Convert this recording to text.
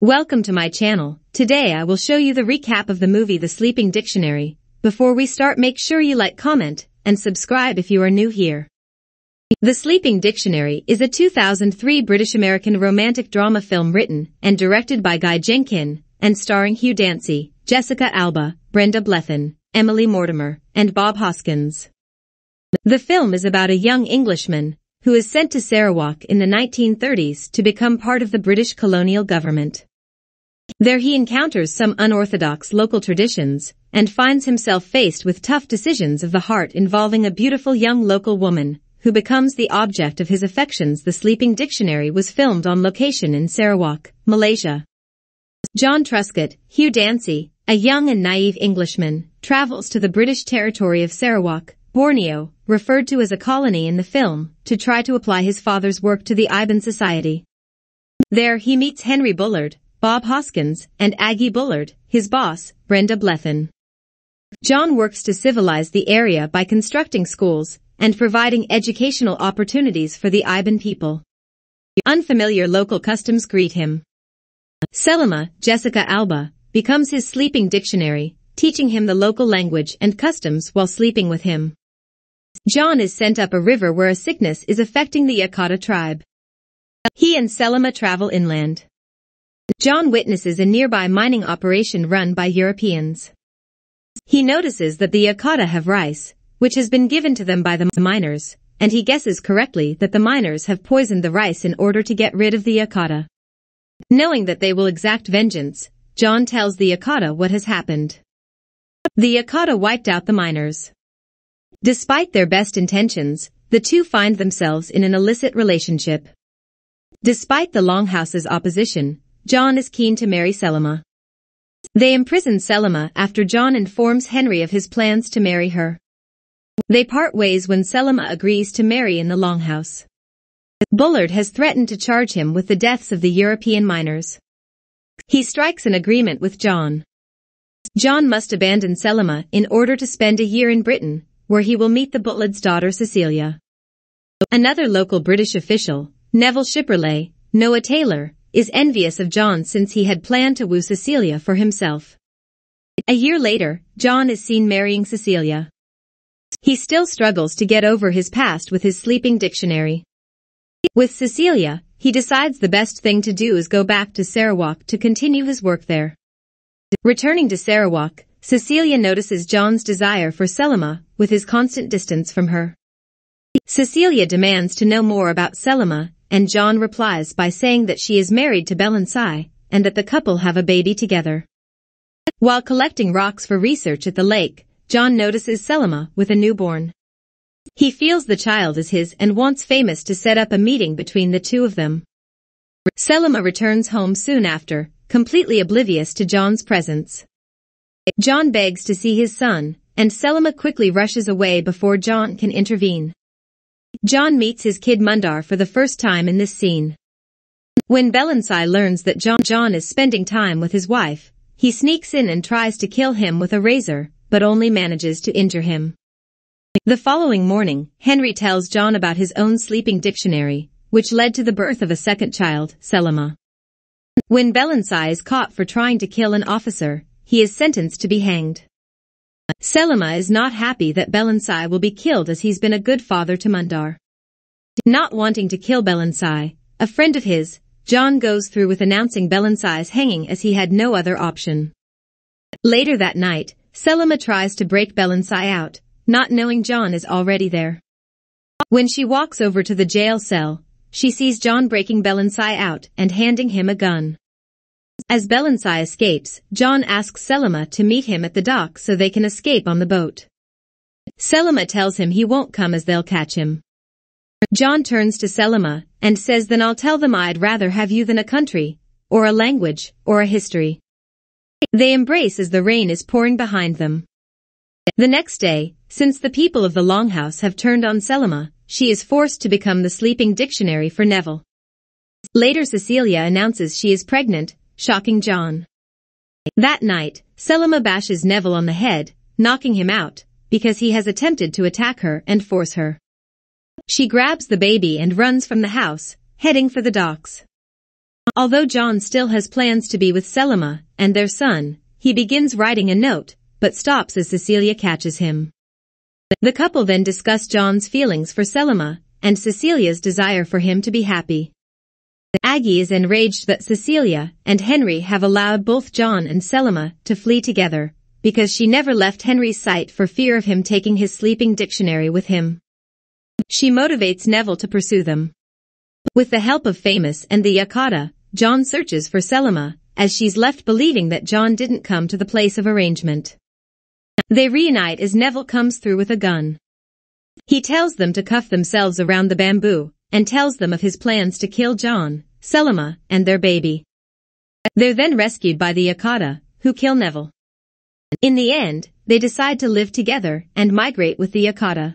Welcome to my channel. Today I will show you the recap of the movie The Sleeping Dictionary. Before we start make sure you like comment and subscribe if you are new here. The Sleeping Dictionary is a 2003 British-American romantic drama film written and directed by Guy Jenkin and starring Hugh Dancy, Jessica Alba, Brenda Blethyn, Emily Mortimer, and Bob Hoskins. The film is about a young Englishman who is sent to Sarawak in the 1930s to become part of the British colonial government. There he encounters some unorthodox local traditions and finds himself faced with tough decisions of the heart involving a beautiful young local woman who becomes the object of his affections. The Sleeping Dictionary was filmed on location in Sarawak, Malaysia. John Truscott, Hugh Dancy, a young and naive Englishman, travels to the British territory of Sarawak, Borneo, referred to as a colony in the film, to try to apply his father's work to the Iban Society. There he meets Henry Bullard, Bob Hoskins, and Aggie Bullard, his boss, Brenda Blethyn. John works to civilize the area by constructing schools and providing educational opportunities for the Iban people. Unfamiliar local customs greet him. Selima, Jessica Alba, becomes his sleeping dictionary, teaching him the local language and customs while sleeping with him. John is sent up a river where a sickness is affecting the Yakata tribe. He and Selima travel inland. John witnesses a nearby mining operation run by Europeans. He notices that the Yakata have rice, which has been given to them by the miners, and he guesses correctly that the miners have poisoned the rice in order to get rid of the Yakata. Knowing that they will exact vengeance, John tells the Yakata what has happened. The Yakata wiped out the miners. Despite their best intentions, the two find themselves in an illicit relationship. Despite the Longhouse's opposition, John is keen to marry Selima. They imprison Selima after John informs Henry of his plans to marry her. They part ways when Selima agrees to marry in the Longhouse. Bullard has threatened to charge him with the deaths of the European miners. He strikes an agreement with John. John must abandon Selima in order to spend a year in Britain, where he will meet the Bullard's daughter Cecilia. Another local British official, Neville Shipperley, Noah Taylor, is envious of John since he had planned to woo Cecilia for himself. A year later, John is seen marrying Cecilia. He still struggles to get over his past with his sleeping dictionary. With Cecilia, he decides the best thing to do is go back to Sarawak to continue his work there. Returning to Sarawak, Cecilia notices John's desire for Selima with his constant distance from her. Cecilia demands to know more about Selima and John replies by saying that she is married to Belansai and that the couple have a baby together. While collecting rocks for research at the lake, John notices Selima with a newborn. He feels the child is his and wants Famous to set up a meeting between the two of them. Selima returns home soon after, completely oblivious to John's presence. John begs to see his son, and Selima quickly rushes away before John can intervene. John meets his kid Mundar for the first time in this scene. When Belansai learns that John, John is spending time with his wife, he sneaks in and tries to kill him with a razor, but only manages to injure him. The following morning, Henry tells John about his own sleeping dictionary, which led to the birth of a second child, Selima. When Belansai is caught for trying to kill an officer, he is sentenced to be hanged. Selima is not happy that Belansai will be killed as he's been a good father to Mundar. Not wanting to kill Belansai, a friend of his, John goes through with announcing Belansai's hanging as he had no other option. Later that night, Selima tries to break Belansai out, not knowing John is already there. When she walks over to the jail cell, she sees John breaking Belansai out and handing him a gun. As Belansai escapes, John asks Selima to meet him at the dock so they can escape on the boat. Selima tells him he won't come as they'll catch him. John turns to Selima and says then I'll tell them I'd rather have you than a country, or a language, or a history. They embrace as the rain is pouring behind them. The next day, since the people of the Longhouse have turned on Selima, she is forced to become the sleeping dictionary for Neville. Later Cecilia announces she is pregnant shocking John. That night, Selima bashes Neville on the head, knocking him out, because he has attempted to attack her and force her. She grabs the baby and runs from the house, heading for the docks. Although John still has plans to be with Selima and their son, he begins writing a note, but stops as Cecilia catches him. The couple then discuss John's feelings for Selima and Cecilia's desire for him to be happy. Aggie is enraged that Cecilia and Henry have allowed both John and Selima to flee together because she never left Henry's sight for fear of him taking his sleeping dictionary with him. She motivates Neville to pursue them. With the help of Famous and the Yakata, John searches for Selima, as she's left believing that John didn't come to the place of arrangement. They reunite as Neville comes through with a gun. He tells them to cuff themselves around the bamboo, and tells them of his plans to kill John, Selma, and their baby. They're then rescued by the Yakata, who kill Neville. In the end, they decide to live together and migrate with the Yakata.